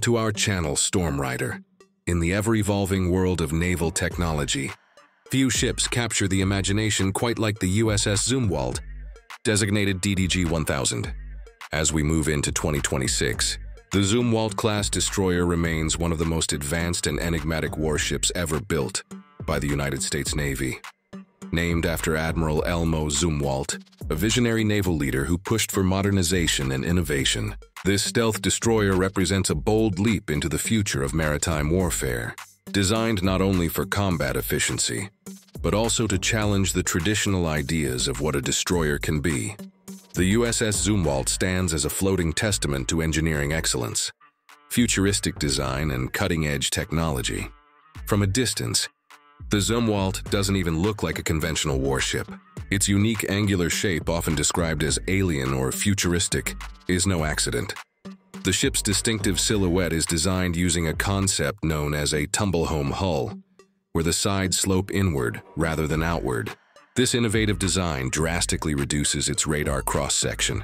to our channel, Stormrider. In the ever-evolving world of naval technology, few ships capture the imagination quite like the USS Zumwalt, designated DDG-1000. As we move into 2026, the Zumwalt-class destroyer remains one of the most advanced and enigmatic warships ever built by the United States Navy. Named after Admiral Elmo Zumwalt, a visionary naval leader who pushed for modernization and innovation, this stealth destroyer represents a bold leap into the future of maritime warfare, designed not only for combat efficiency, but also to challenge the traditional ideas of what a destroyer can be. The USS Zumwalt stands as a floating testament to engineering excellence, futuristic design, and cutting-edge technology. From a distance, the Zumwalt doesn't even look like a conventional warship. Its unique angular shape, often described as alien or futuristic, is no accident. The ship's distinctive silhouette is designed using a concept known as a tumble-home hull, where the sides slope inward rather than outward. This innovative design drastically reduces its radar cross-section,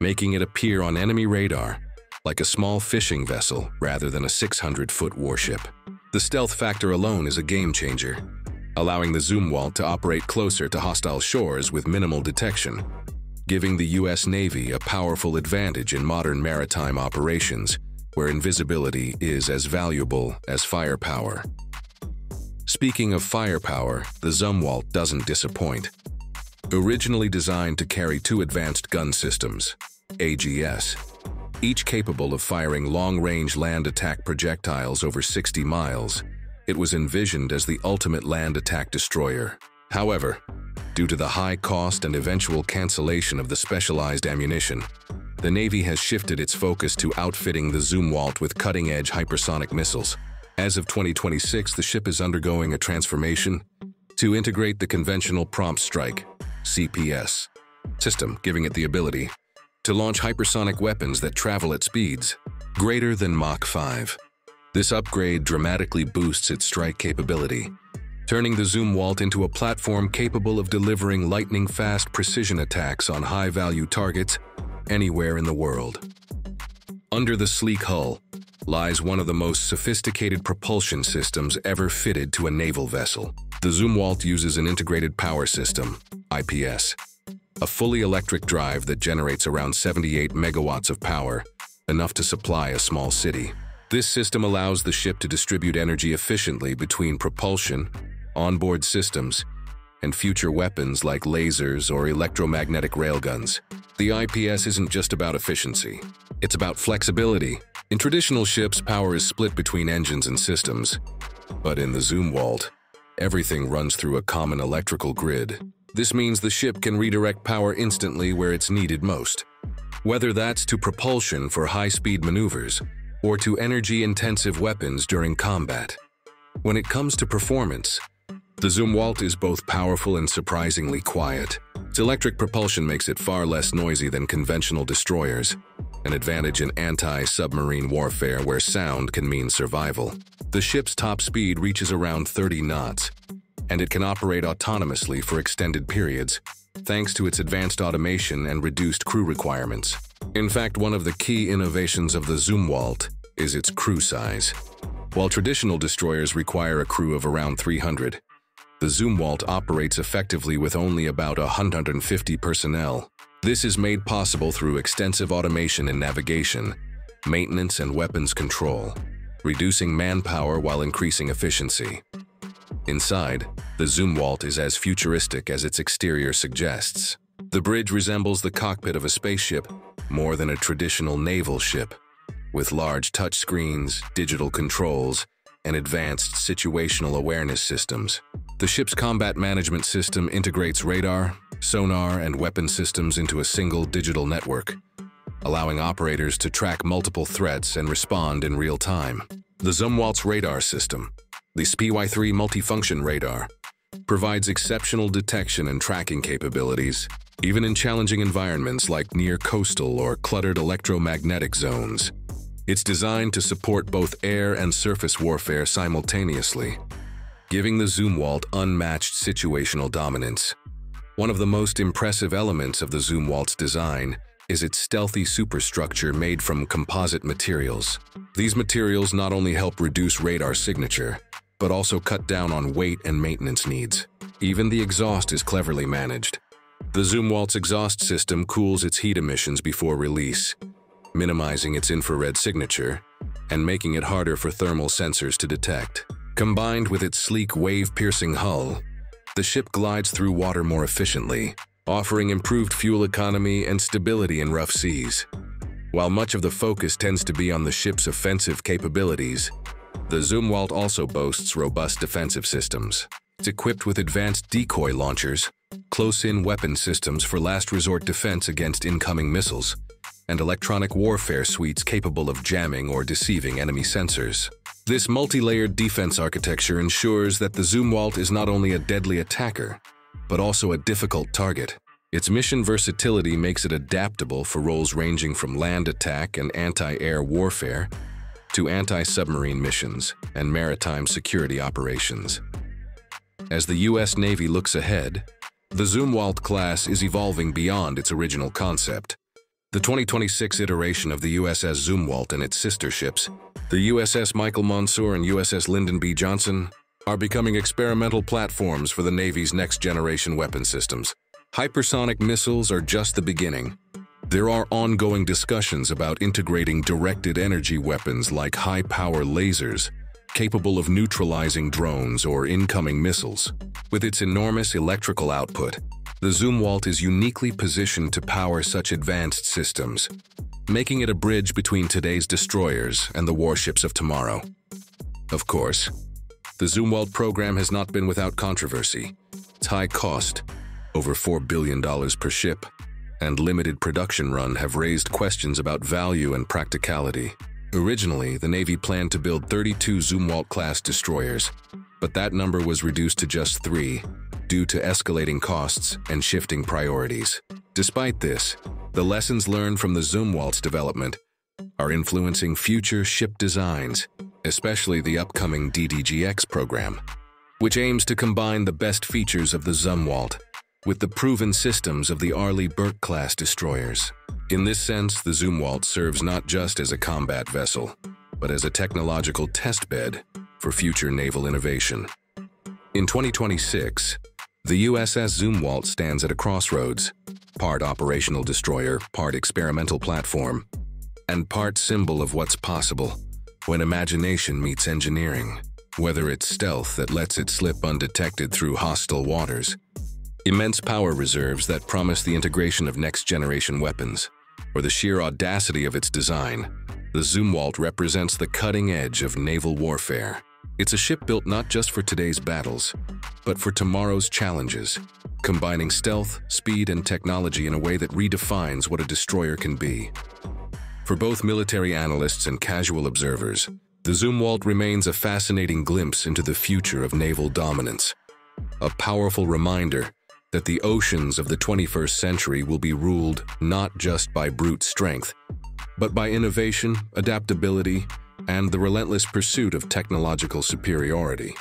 making it appear on enemy radar like a small fishing vessel rather than a 600-foot warship. The stealth factor alone is a game-changer, allowing the Zumwalt to operate closer to hostile shores with minimal detection, giving the U.S. Navy a powerful advantage in modern maritime operations where invisibility is as valuable as firepower. Speaking of firepower, the Zumwalt doesn't disappoint. Originally designed to carry two advanced gun systems, AGS, each capable of firing long-range land attack projectiles over 60 miles, it was envisioned as the ultimate land attack destroyer. However, due to the high cost and eventual cancellation of the specialized ammunition, the Navy has shifted its focus to outfitting the Zumwalt with cutting-edge hypersonic missiles. As of 2026, the ship is undergoing a transformation to integrate the Conventional Prompt Strike CPS, system, giving it the ability to launch hypersonic weapons that travel at speeds greater than Mach 5. This upgrade dramatically boosts its strike capability, turning the Zumwalt into a platform capable of delivering lightning-fast precision attacks on high-value targets anywhere in the world. Under the sleek hull, lies one of the most sophisticated propulsion systems ever fitted to a naval vessel. The Zumwalt uses an integrated power system, IPS, a fully electric drive that generates around 78 megawatts of power, enough to supply a small city. This system allows the ship to distribute energy efficiently between propulsion, onboard systems, and future weapons like lasers or electromagnetic railguns. The IPS isn't just about efficiency. It's about flexibility, in traditional ships, power is split between engines and systems. But in the Zumwalt, everything runs through a common electrical grid. This means the ship can redirect power instantly where it's needed most. Whether that's to propulsion for high-speed maneuvers, or to energy-intensive weapons during combat. When it comes to performance, the Zumwalt is both powerful and surprisingly quiet. Its electric propulsion makes it far less noisy than conventional destroyers, an advantage in anti-submarine warfare where sound can mean survival. The ship's top speed reaches around 30 knots, and it can operate autonomously for extended periods, thanks to its advanced automation and reduced crew requirements. In fact, one of the key innovations of the Zumwalt is its crew size. While traditional destroyers require a crew of around 300, the Zumwalt operates effectively with only about 150 personnel, this is made possible through extensive automation in navigation, maintenance and weapons control, reducing manpower while increasing efficiency. Inside, the Zumwalt is as futuristic as its exterior suggests. The bridge resembles the cockpit of a spaceship more than a traditional naval ship, with large touchscreens, digital controls, and advanced situational awareness systems. The ship's combat management system integrates radar, sonar, and weapon systems into a single digital network, allowing operators to track multiple threats and respond in real time. The Zumwalt's radar system, the SPY-3 multifunction radar, provides exceptional detection and tracking capabilities, even in challenging environments like near coastal or cluttered electromagnetic zones. It's designed to support both air and surface warfare simultaneously, giving the Zumwalt unmatched situational dominance. One of the most impressive elements of the Zumwalt's design is its stealthy superstructure made from composite materials. These materials not only help reduce radar signature, but also cut down on weight and maintenance needs. Even the exhaust is cleverly managed. The Zumwalt's exhaust system cools its heat emissions before release, minimizing its infrared signature and making it harder for thermal sensors to detect. Combined with its sleek wave-piercing hull, the ship glides through water more efficiently, offering improved fuel economy and stability in rough seas. While much of the focus tends to be on the ship's offensive capabilities, the Zumwalt also boasts robust defensive systems. It's equipped with advanced decoy launchers, close-in weapon systems for last resort defense against incoming missiles, and electronic warfare suites capable of jamming or deceiving enemy sensors. This multi-layered defense architecture ensures that the Zumwalt is not only a deadly attacker, but also a difficult target. Its mission versatility makes it adaptable for roles ranging from land attack and anti-air warfare to anti-submarine missions and maritime security operations. As the U.S. Navy looks ahead, the Zumwalt class is evolving beyond its original concept. The 2026 iteration of the USS Zumwalt and its sister ships, the USS Michael Monsoor and USS Lyndon B. Johnson, are becoming experimental platforms for the Navy's next-generation weapon systems. Hypersonic missiles are just the beginning. There are ongoing discussions about integrating directed energy weapons like high-power lasers, capable of neutralizing drones or incoming missiles. With its enormous electrical output, the Zumwalt is uniquely positioned to power such advanced systems, making it a bridge between today's destroyers and the warships of tomorrow. Of course, the Zumwalt program has not been without controversy. Its high cost, over $4 billion per ship, and limited production run have raised questions about value and practicality. Originally, the Navy planned to build 32 Zumwalt-class destroyers, but that number was reduced to just three, due to escalating costs and shifting priorities. Despite this, the lessons learned from the Zumwalt's development are influencing future ship designs especially the upcoming DDGX program, which aims to combine the best features of the Zumwalt with the proven systems of the Arleigh Burke-class destroyers. In this sense, the Zumwalt serves not just as a combat vessel, but as a technological testbed for future naval innovation. In 2026, the USS Zumwalt stands at a crossroads, part operational destroyer, part experimental platform, and part symbol of what's possible when imagination meets engineering, whether it's stealth that lets it slip undetected through hostile waters, immense power reserves that promise the integration of next-generation weapons, or the sheer audacity of its design, the Zumwalt represents the cutting edge of naval warfare. It's a ship built not just for today's battles, but for tomorrow's challenges, combining stealth, speed, and technology in a way that redefines what a destroyer can be. For both military analysts and casual observers, the Zumwalt remains a fascinating glimpse into the future of naval dominance. A powerful reminder that the oceans of the 21st century will be ruled not just by brute strength, but by innovation, adaptability, and the relentless pursuit of technological superiority.